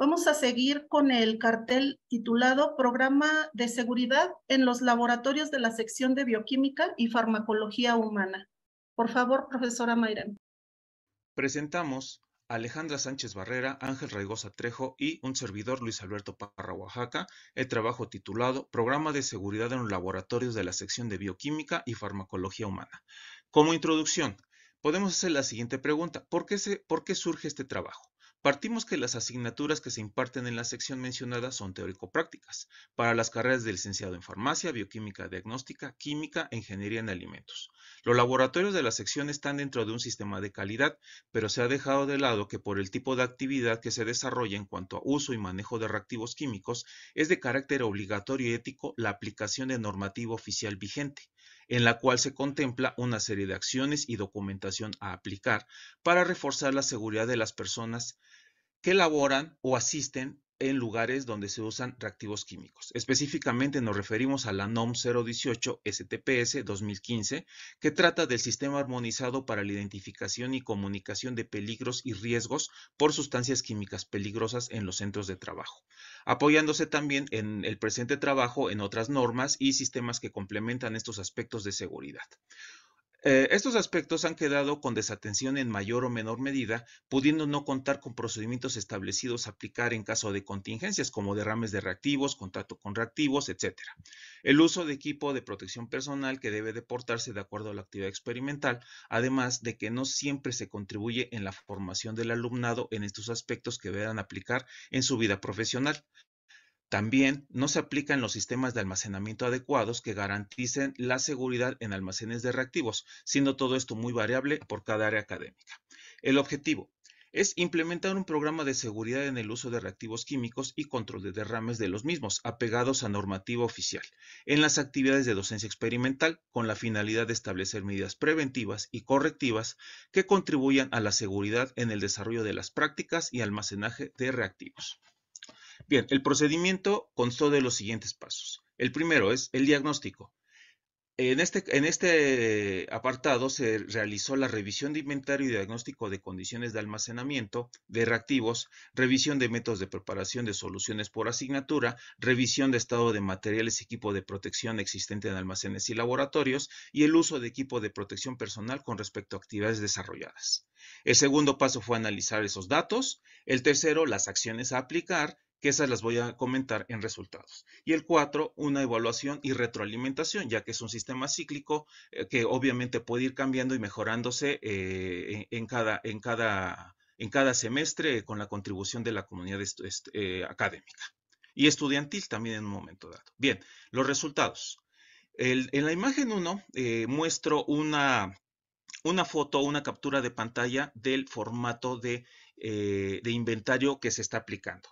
Vamos a seguir con el cartel titulado Programa de Seguridad en los Laboratorios de la Sección de Bioquímica y Farmacología Humana. Por favor, profesora Mayren. Presentamos a Alejandra Sánchez Barrera, Ángel Raigosa Trejo y un servidor Luis Alberto Parra Oaxaca, el trabajo titulado Programa de Seguridad en los Laboratorios de la Sección de Bioquímica y Farmacología Humana. Como introducción, podemos hacer la siguiente pregunta. ¿Por qué, se, ¿por qué surge este trabajo? Partimos que las asignaturas que se imparten en la sección mencionada son teórico-prácticas para las carreras de licenciado en farmacia, bioquímica diagnóstica, química e ingeniería en alimentos. Los laboratorios de la sección están dentro de un sistema de calidad, pero se ha dejado de lado que por el tipo de actividad que se desarrolla en cuanto a uso y manejo de reactivos químicos, es de carácter obligatorio y ético la aplicación de normativa oficial vigente en la cual se contempla una serie de acciones y documentación a aplicar para reforzar la seguridad de las personas que laboran o asisten en lugares donde se usan reactivos químicos. Específicamente nos referimos a la NOM 018 STPS 2015, que trata del sistema armonizado para la identificación y comunicación de peligros y riesgos por sustancias químicas peligrosas en los centros de trabajo, apoyándose también en el presente trabajo en otras normas y sistemas que complementan estos aspectos de seguridad. Eh, estos aspectos han quedado con desatención en mayor o menor medida, pudiendo no contar con procedimientos establecidos a aplicar en caso de contingencias como derrames de reactivos, contacto con reactivos, etc. El uso de equipo de protección personal que debe deportarse de acuerdo a la actividad experimental, además de que no siempre se contribuye en la formación del alumnado en estos aspectos que deberán aplicar en su vida profesional. También no se aplican los sistemas de almacenamiento adecuados que garanticen la seguridad en almacenes de reactivos, siendo todo esto muy variable por cada área académica. El objetivo es implementar un programa de seguridad en el uso de reactivos químicos y control de derrames de los mismos, apegados a normativa oficial, en las actividades de docencia experimental, con la finalidad de establecer medidas preventivas y correctivas que contribuyan a la seguridad en el desarrollo de las prácticas y almacenaje de reactivos. Bien, el procedimiento constó de los siguientes pasos. El primero es el diagnóstico. En este, en este, apartado se realizó la revisión de inventario y diagnóstico de condiciones de almacenamiento de reactivos, revisión de métodos de preparación de soluciones por asignatura, revisión de estado de materiales y equipo de protección existente en almacenes y laboratorios y el uso de equipo de protección personal con respecto a actividades desarrolladas. El segundo paso fue analizar esos datos. El tercero, las acciones a aplicar que esas las voy a comentar en resultados. Y el cuatro, una evaluación y retroalimentación, ya que es un sistema cíclico eh, que obviamente puede ir cambiando y mejorándose eh, en, cada, en, cada, en cada semestre con la contribución de la comunidad eh, académica y estudiantil también en un momento dado. Bien, los resultados. en la imagen 1 muestro una, una foto, una captura de pantalla del formato de, de inventario que se está aplicando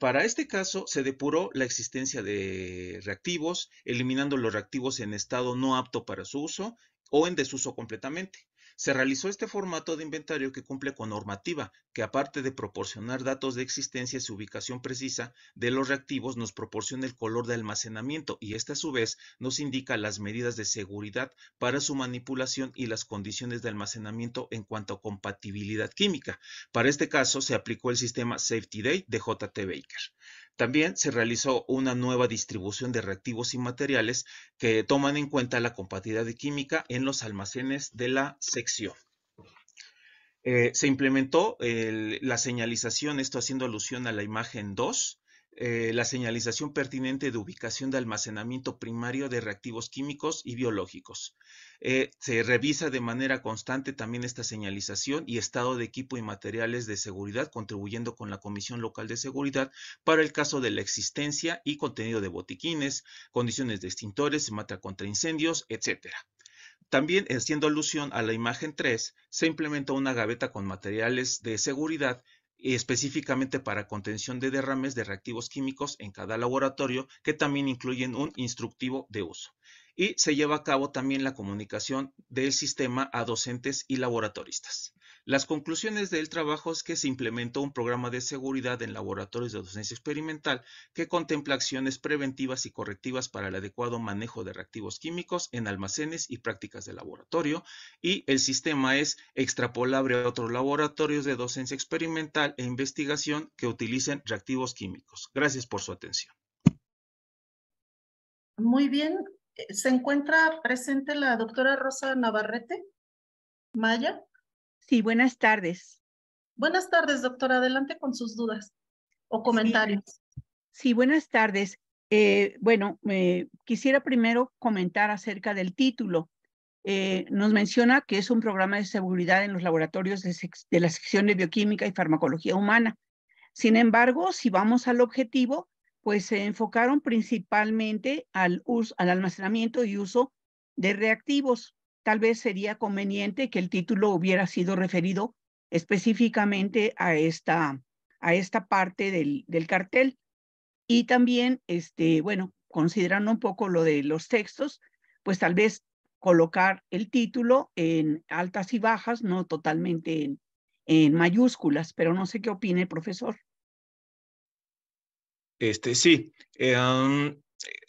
para este caso, se depuró la existencia de reactivos, eliminando los reactivos en estado no apto para su uso o en desuso completamente. Se realizó este formato de inventario que cumple con normativa, que aparte de proporcionar datos de existencia y ubicación precisa de los reactivos, nos proporciona el color de almacenamiento y este a su vez nos indica las medidas de seguridad para su manipulación y las condiciones de almacenamiento en cuanto a compatibilidad química. Para este caso se aplicó el sistema Safety Day de JT Baker. También se realizó una nueva distribución de reactivos y materiales que toman en cuenta la compatibilidad de química en los almacenes de la sección. Eh, se implementó la señalización, esto haciendo alusión a la imagen 2, eh, la señalización pertinente de ubicación de almacenamiento primario de reactivos químicos y biológicos. Eh, se revisa de manera constante también esta señalización y estado de equipo y materiales de seguridad, contribuyendo con la Comisión Local de Seguridad para el caso de la existencia y contenido de botiquines, condiciones de extintores, mata contra incendios, etc. También, haciendo alusión a la imagen 3, se implementó una gaveta con materiales de seguridad específicamente para contención de derrames de reactivos químicos en cada laboratorio, que también incluyen un instructivo de uso. Y se lleva a cabo también la comunicación del sistema a docentes y laboratoristas. Las conclusiones del trabajo es que se implementó un programa de seguridad en laboratorios de docencia experimental que contempla acciones preventivas y correctivas para el adecuado manejo de reactivos químicos en almacenes y prácticas de laboratorio y el sistema es extrapolable a otros laboratorios de docencia experimental e investigación que utilicen reactivos químicos. Gracias por su atención. Muy bien. ¿Se encuentra presente la doctora Rosa Navarrete? Maya. Sí, buenas tardes. Buenas tardes, doctora. Adelante con sus dudas o comentarios. Sí, buenas tardes. Eh, bueno, quisiera primero comentar acerca del título. Eh, nos menciona que es un programa de seguridad en los laboratorios de, de, la sección de bioquímica y farmacología humana. Sin embargo, si vamos al objetivo, pues se enfocaron principalmente al, uso, al almacenamiento y uso de reactivos tal vez sería conveniente que el título hubiera sido referido específicamente a esta, a esta parte del, cartel. Y también, este, bueno, considerando un poco lo de los textos, pues tal vez colocar el título en altas y bajas, no totalmente en, mayúsculas, pero no sé qué opine, profesor. Este, sí, eh,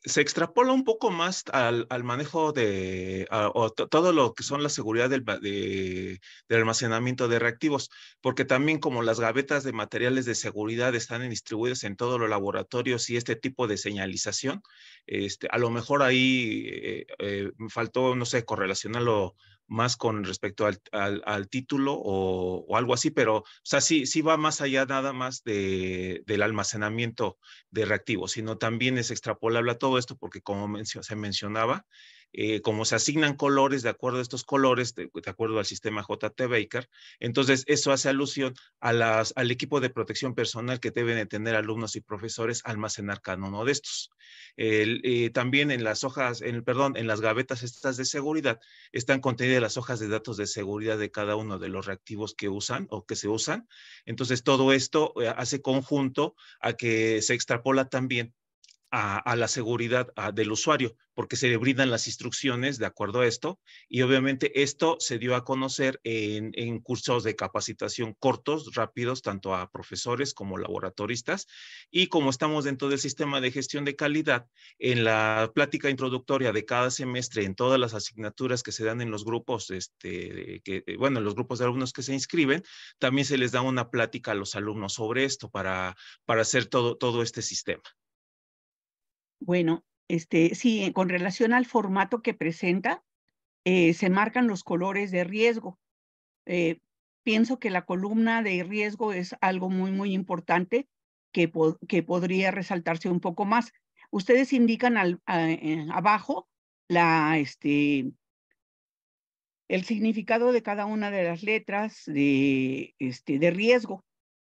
se extrapola un poco más al, manejo de todo lo que son la seguridad del, del, almacenamiento de reactivos, porque también como las gavetas de materiales de seguridad están distribuidas en todos los laboratorios y este tipo de señalización, este, a lo mejor ahí eh, eh, faltó, no sé, correlacionarlo más con respecto al, al, título o, o, algo así, pero o sea, sí, sí va más allá nada más de, del almacenamiento de reactivos, sino también es extrapolable a todo esto porque como se mencionaba, eh, como se asignan colores de acuerdo a estos colores, de, acuerdo al sistema JT Baker, entonces eso hace alusión al equipo de protección personal que deben de tener alumnos y profesores almacenar cada uno de estos. Eh, también en las hojas, en, perdón, en las gavetas estas de seguridad están contenidas las hojas de datos de seguridad de cada uno de los reactivos que usan o que se usan. Entonces todo esto eh, hace conjunto a que se extrapola también a, la seguridad del usuario, porque se brindan las instrucciones de acuerdo a esto. Y obviamente esto se dio a conocer en, cursos de capacitación cortos, rápidos, tanto a profesores como laboratoristas. Y como estamos dentro del sistema de gestión de calidad, en la plática introductoria de cada semestre, en todas las asignaturas que se dan en los grupos, este, que, bueno, en los grupos de alumnos que se inscriben, también se les da una plática a los alumnos sobre esto para, para hacer todo, todo este sistema. Bueno, este, sí, con relación al formato que presenta, eh, se marcan los colores de riesgo. Eh, pienso que la columna de riesgo es algo muy, muy importante que, que podría resaltarse un poco más. Ustedes indican al, eh, abajo la, este, el significado de cada una de las letras de, este, de riesgo,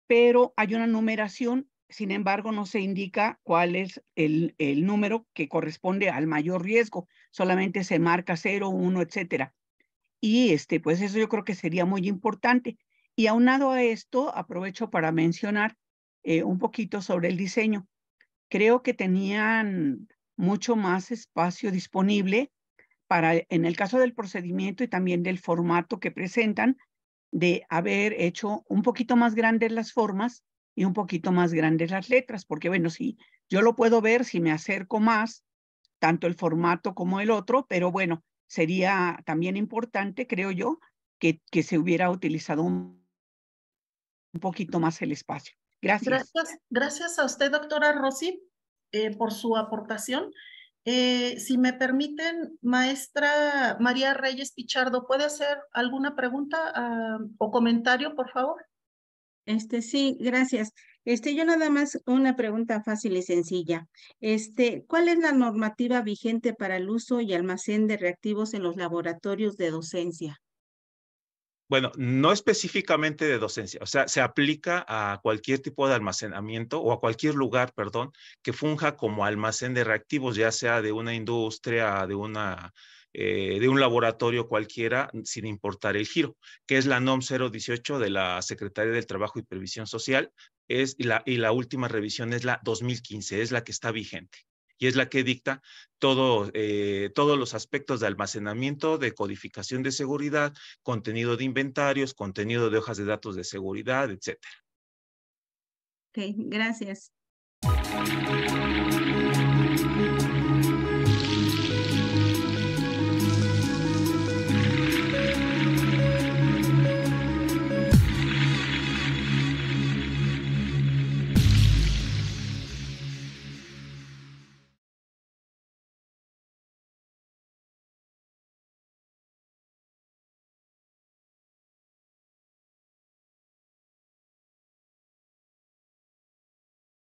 pero hay una numeración sin embargo, no se indica cuál es el, el, número que corresponde al mayor riesgo, solamente se marca 0, 1, etcétera. Y este, pues eso yo creo que sería muy importante. Y aunado a esto, aprovecho para mencionar eh, un poquito sobre el diseño. Creo que tenían mucho más espacio disponible para, en el caso del procedimiento y también del formato que presentan, de haber hecho un poquito más grandes las formas y un poquito más grandes las letras, porque bueno, sí, yo lo puedo ver si me acerco más, tanto el formato como el otro, pero bueno, sería también importante, creo yo, que, que se hubiera utilizado un, poquito más el espacio. Gracias. Gracias, gracias a usted, doctora Rossi, eh, por su aportación. Eh, si me permiten, maestra María Reyes Pichardo, ¿puede hacer alguna pregunta uh, o comentario, por favor? Este, sí, gracias. Este, yo nada más una pregunta fácil y sencilla. Este, ¿cuál es la normativa vigente para el uso y almacén de reactivos en los laboratorios de docencia? Bueno, no específicamente de docencia, o sea, se aplica a cualquier tipo de almacenamiento o a cualquier lugar, perdón, que funja como almacén de reactivos, ya sea de una industria, de una eh, de un laboratorio cualquiera sin importar el giro, que es la NOM 018 de la Secretaría del Trabajo y Previsión Social, es, y, la, y la última revisión es la 2015, es la que está vigente y es la que dicta todo, eh, todos los aspectos de almacenamiento, de codificación de seguridad, contenido de inventarios, contenido de hojas de datos de seguridad, etc. Ok, gracias.